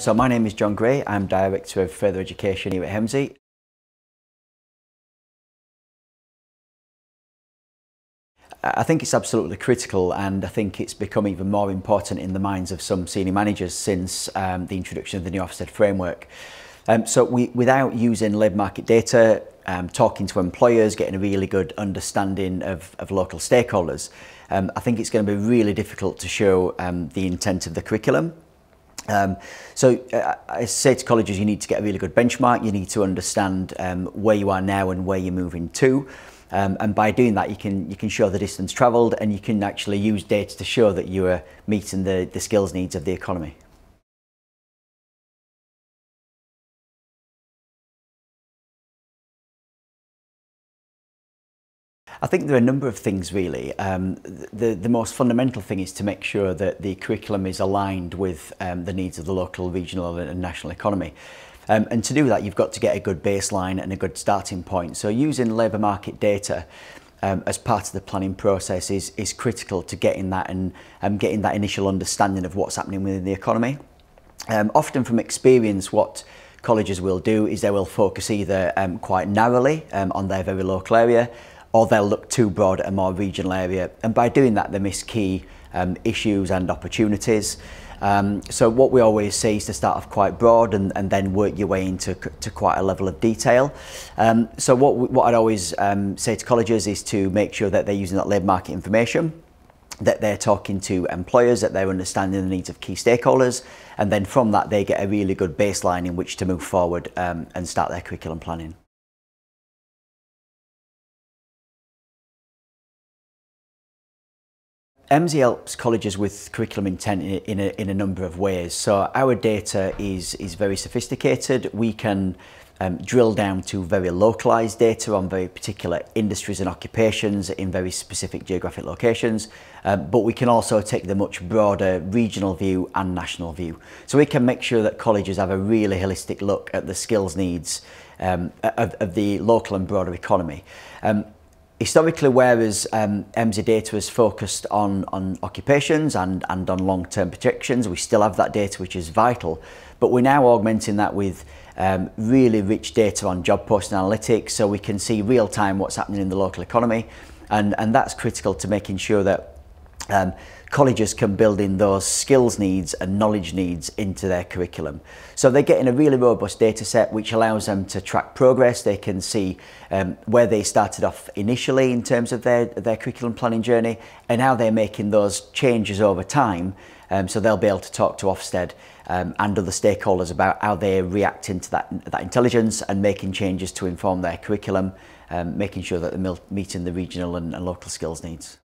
So my name is John Gray, I'm Director of Further Education here at Emsi. I think it's absolutely critical and I think it's become even more important in the minds of some senior managers since um, the introduction of the new Ofsted framework. Um, so we, without using labour market data, um, talking to employers, getting a really good understanding of, of local stakeholders, um, I think it's going to be really difficult to show um, the intent of the curriculum. Um, so uh, I say to colleges, you need to get a really good benchmark. You need to understand um, where you are now and where you're moving to. Um, and by doing that, you can you can show the distance travelled, and you can actually use data to show that you are meeting the, the skills needs of the economy. I think there are a number of things really. Um, the, the most fundamental thing is to make sure that the curriculum is aligned with um, the needs of the local, regional and national economy. Um, and to do that, you've got to get a good baseline and a good starting point. So using labour market data um, as part of the planning process is, is critical to getting that and um, getting that initial understanding of what's happening within the economy. Um, often from experience, what colleges will do is they will focus either um, quite narrowly um, on their very local area or they'll look too broad at a more regional area. And by doing that, they miss key um, issues and opportunities. Um, so what we always say is to start off quite broad and, and then work your way into to quite a level of detail. Um, so what, what I'd always um, say to colleges is to make sure that they're using that labour market information, that they're talking to employers, that they're understanding the needs of key stakeholders, and then from that they get a really good baseline in which to move forward um, and start their curriculum planning. Emsi helps colleges with curriculum intent in a, in a, in a number of ways. So our data is, is very sophisticated. We can um, drill down to very localised data on very particular industries and occupations in very specific geographic locations, um, but we can also take the much broader regional view and national view. So we can make sure that colleges have a really holistic look at the skills needs um, of, of the local and broader economy. Um, Historically, whereas um, Emsi data was focused on, on occupations and, and on long-term projections, we still have that data which is vital, but we're now augmenting that with um, really rich data on job posting analytics so we can see real time what's happening in the local economy. And, and that's critical to making sure that um, colleges can build in those skills needs and knowledge needs into their curriculum. So they're getting a really robust data set which allows them to track progress. They can see um, where they started off initially in terms of their, their curriculum planning journey and how they're making those changes over time. Um, so they'll be able to talk to Ofsted um, and other stakeholders about how they react into that, that intelligence and making changes to inform their curriculum, um, making sure that they're meeting the regional and, and local skills needs.